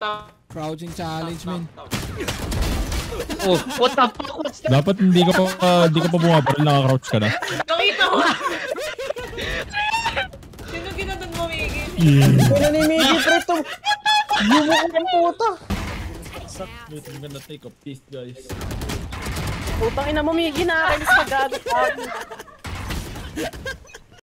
Top, Crouching challenge, man. Oh, what the fuck? What's that? Dapat hindi ka pa, uh, hindi ka pa bumabaril, naka-crouch ka na. Nakita mo! Sino ginadon mo, Miggy? Wala ni Miggy, pre, to. Yumok ang puta. Wait, I'm gonna take a piece, guys. Putang ina mo, Miggy, nakakainis pag gagot.